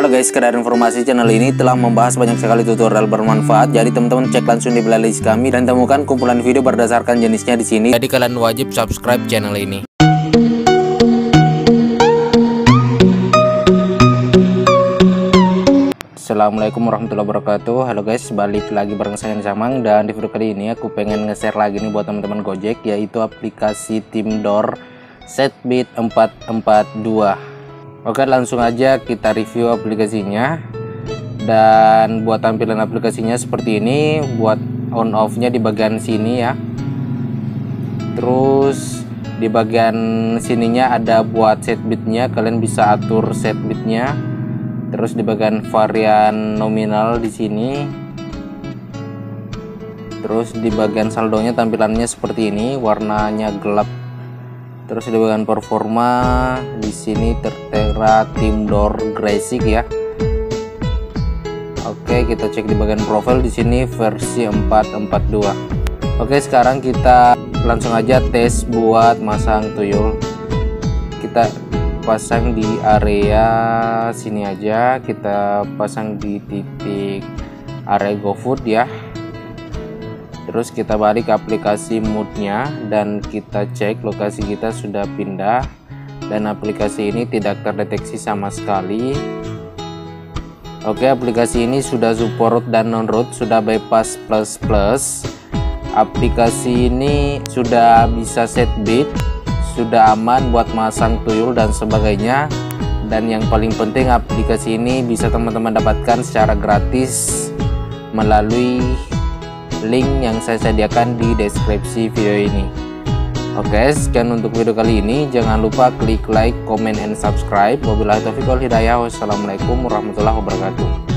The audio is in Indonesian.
Halo guys, sekedar informasi channel ini telah membahas banyak sekali tutorial bermanfaat. Jadi teman-teman cek langsung di playlist kami dan temukan kumpulan video berdasarkan jenisnya di sini. Jadi kalian wajib subscribe channel ini. Assalamualaikum warahmatullahi wabarakatuh Halo guys, balik lagi bareng saya Samang Dan di video kali ini aku pengen nge-share lagi nih buat teman-teman Gojek Yaitu aplikasi Timdor Setbit 442 Oke langsung aja kita review aplikasinya. Dan buat tampilan aplikasinya seperti ini buat on off nya di bagian sini ya. Terus di bagian sininya ada buat set bitnya kalian bisa atur set bitnya terus di bagian varian nominal di sini. Terus di bagian saldonya tampilannya seperti ini warnanya gelap. Terus di bagian performa di sini tertera tim door graphic ya. Oke kita cek di bagian profil. Di sini versi 442 Oke sekarang kita langsung aja tes buat masang tuyul. Kita pasang di area sini aja. Kita pasang di titik area GoFood ya. Terus kita balik aplikasi moodnya dan kita cek lokasi kita sudah pindah dan aplikasi ini tidak terdeteksi sama sekali. Oke aplikasi ini sudah support dan non-root sudah bypass plus plus. Aplikasi ini sudah bisa set bit sudah aman buat masang tuyul dan sebagainya. Dan yang paling penting aplikasi ini bisa teman-teman dapatkan secara gratis melalui link yang saya sediakan di deskripsi video ini Oke sekian untuk video kali ini. Jangan lupa klik like, comment, and subscribe. Wabillahi taufiq wal hidayah. Wassalamualaikum warahmatullahi wabarakatuh